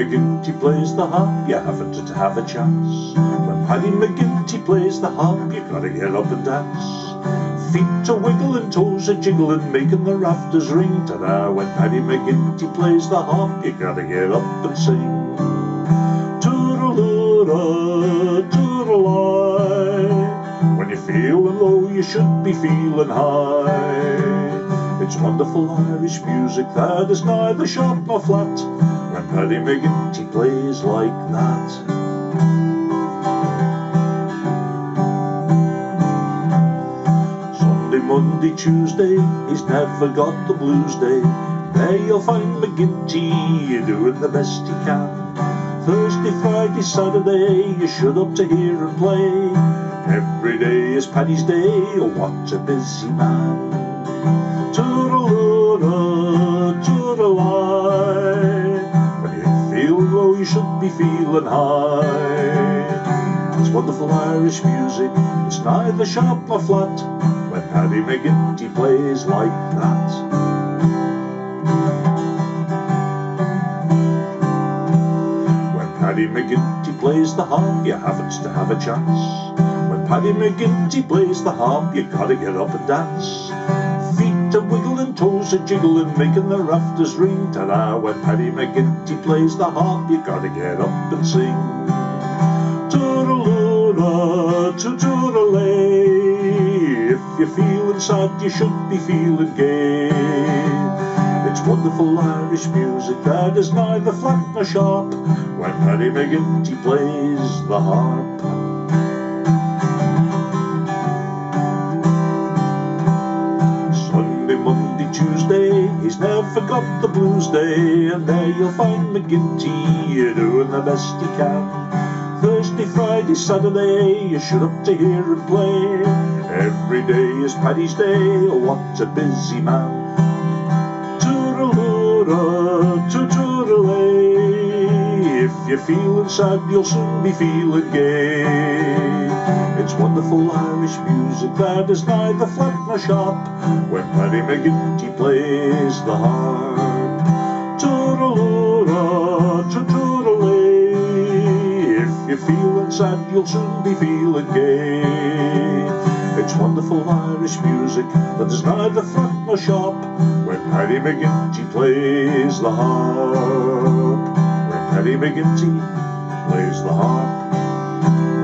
McGinty plays the harp, you haven't to have a chance. When Paddy McGinty plays the harp, you gotta get up and dance. Feet are wiggling, toes are jiggling, making the rafters ring. Ta-da! When Paddy McGinty plays the harp, you gotta get up and sing. Toodle-oo-da, toodle-eye. When you're feeling low, you should be feeling high. It's wonderful Irish music that is neither sharp nor flat. When Paddy McGinty plays like that. Sunday, Monday, Tuesday, he's never got the blues day. There you'll find McGinty doing the best he can. Thursday, Friday, Saturday, you should up to hear and play. Every day is Paddy's day, oh what a busy man. You should be feeling high. It's wonderful Irish music, it's neither sharp nor flat. When Paddy McGinty plays like that. When Paddy McGinty plays the harp, you haven't to have a chance. When Paddy McGinty plays the harp, you gotta get up and dance. Are wiggling, toes are jiggling, making the rafters ring. Ta-da! When Paddy McGinty plays the harp, you gotta get up and sing. Toodle-oo-da, toodle-ay. If you're feeling sad, you should be feeling gay. It's wonderful Irish music that is neither flat nor sharp when Paddy McGinty plays the harp. He's never got the blues day, and there you'll find McGinty doing the best he can. Thursday, Friday, Saturday, you should up to hear and play. Every day is Paddy's day, what a busy man. You're feeling sad, you'll soon be feeling gay. It's wonderful Irish music that is neither flat nor sharp when Paddy McGinty plays the harp. Toodle-oo-da, toodle-ay. If you're feeling sad, you'll soon be feeling gay. It's wonderful Irish music that is neither flat nor sharp when Paddy McGinty plays the harp. Riggington plays the harp.